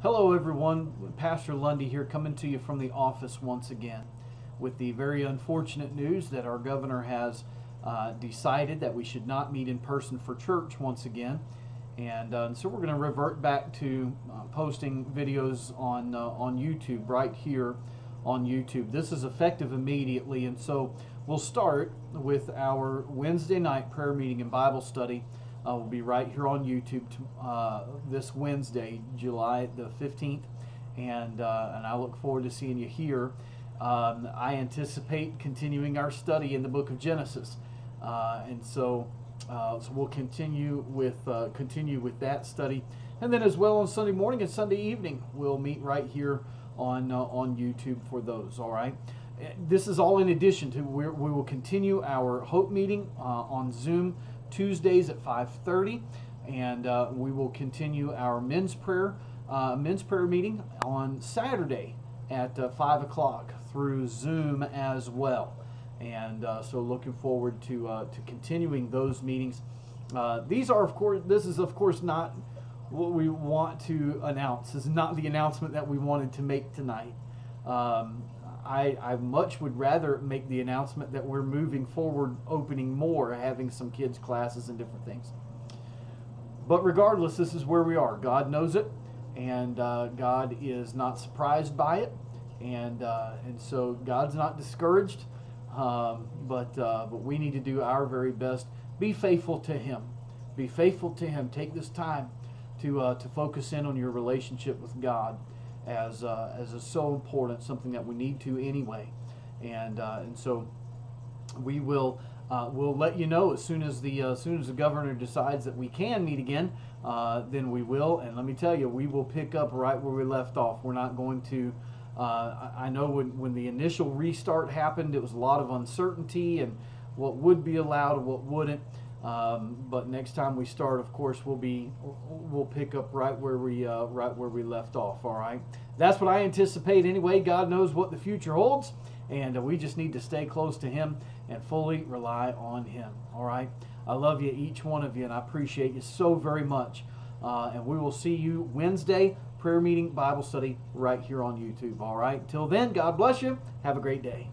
Hello, everyone. Pastor Lundy here, coming to you from the office once again with the very unfortunate news that our governor has uh, decided that we should not meet in person for church once again. And uh, so we're going to revert back to uh, posting videos on, uh, on YouTube right here on YouTube. This is effective immediately, and so we'll start with our Wednesday night prayer meeting and Bible study. Uh, we'll be right here on YouTube uh, this Wednesday, July the 15th, and, uh, and I look forward to seeing you here. Um, I anticipate continuing our study in the book of Genesis, uh, and so, uh, so we'll continue with uh, continue with that study, and then as well on Sunday morning and Sunday evening we'll meet right here on on YouTube for those. All right. This is all in addition to we we will continue our Hope meeting on Zoom Tuesdays at 5:30, and uh, we will continue our men's prayer uh, men's prayer meeting on Saturday at uh, five o'clock through Zoom as well. And uh, so, looking forward to to continuing those meetings. these are, of course, this is of course not what we want to announce. This is not the announcement that we wanted to make tonight. Um, I, I much would rather make the announcement that we're moving forward, opening more, having some kids' classes and different things. But regardless, this is where we are. God knows it, and uh, God is not surprised by it, and uh, and so God's not discouraged. Um, but uh, but we need to do our very best. Be faithful to Him. Be faithful to Him. Take this time to, uh, to focus in on your relationship with God as, uh, as is so important, something that we need to anyway. And, uh, and so we will uh, we'll let you know as soon as the uh, as soon as the governor decides that we can meet again. Uh, then we will, and let me tell you, we will pick up right where we left off. We're not going to. Uh, I know when when the initial restart happened, it was a lot of uncertainty and what would be allowed and what wouldn't. Um, but next time we start, of course, we'll be we'll pick up right where we uh, right where we left off. All right, that's what I anticipate anyway. God knows what the future holds, and uh, we just need to stay close to Him and fully rely on Him. All right, I love you, each one of you, and I appreciate you so very much. Uh, and we will see you Wednesday prayer meeting Bible study right here on YouTube. All right, till then, God bless you. Have a great day.